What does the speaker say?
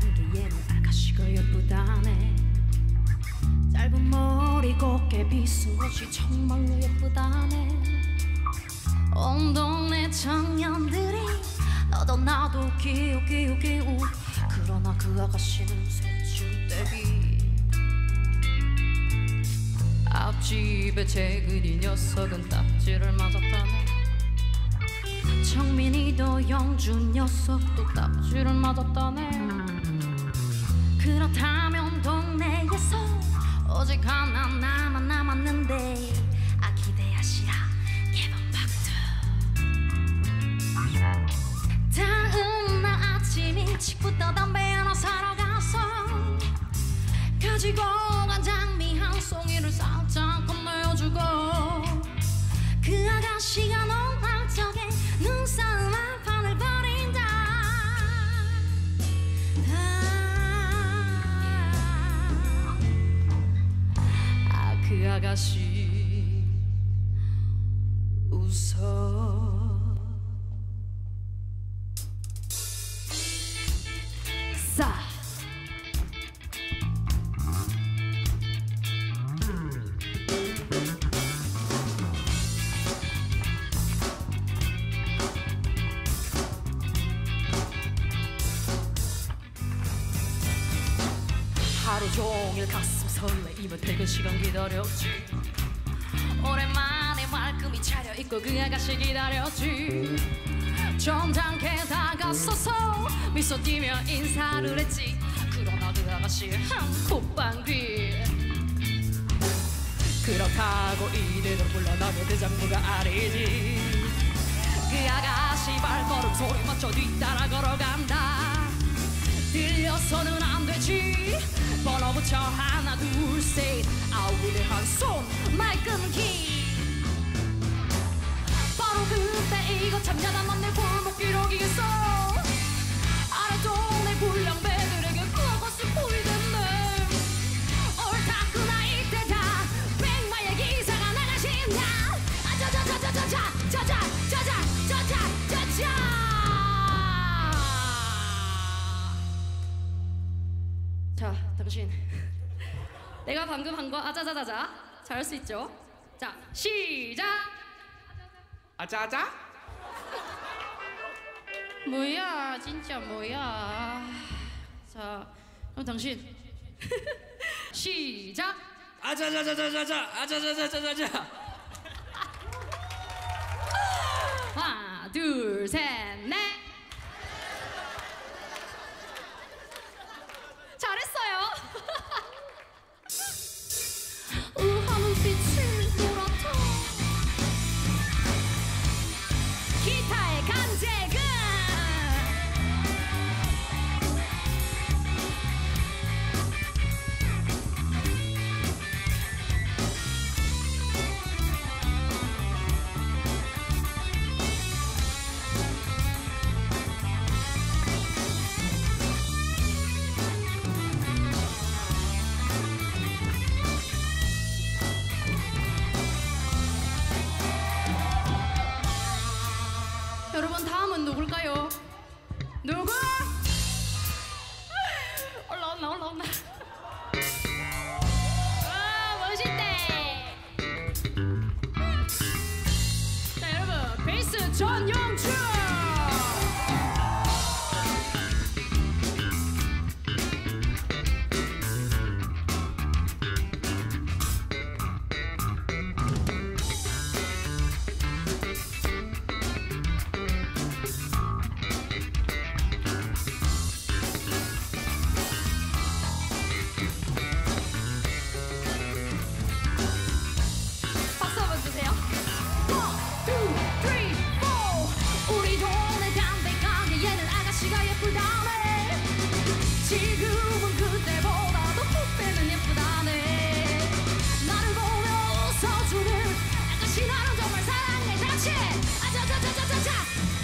한두에는 아가씨가 예쁘다네. 짧은 머리 곱게 빗은 것이 정말로 예쁘다네. 온 동네 청년들이 너도 나도 기우 기우 기우 그러나 그 아가씨는 새침대기 앞집의 재근이 녀석은 딱지를 맞았다네. 정민이도 영준 녀석도 딱지를 맞았다네. 그렇다면 동네에서 오직 하나 나만 남았는데 아가씨 웃어 싸 하루 종일 가슴 설레이며 퇴근 시간 기다렸지. 오랜만에 말끔히 차려입고 그 아가씨 기다렸지. 점잖게 다가서서 미소 띠며 인사를 했지. 그러나 그 아가씨 한 콧방귀. 그렇다고 이대로 물러나면 대장부가 아니지. 그 아가씨 발걸음 소리 맞춰 뒤따라 걸어간다. 들려서는 안 되지 뻗어붙여 하나 둘셋. 아우리를 한손 맑은 길 자, 당신. 내가 방금 한 거 아자자자자. 잘할 수 있죠? 자, 시작. 아자자. 뭐야, 진짜 뭐야. 자, 그럼 당신. 시작. 아자자자자자자. 아자자자자자자. 하나, 둘, 셋. 여러분 다음은 누굴까요? 누구? 올라온나 올라온나 와 멋있대 자 여러분 베이스 전영 자 자 자 자 자.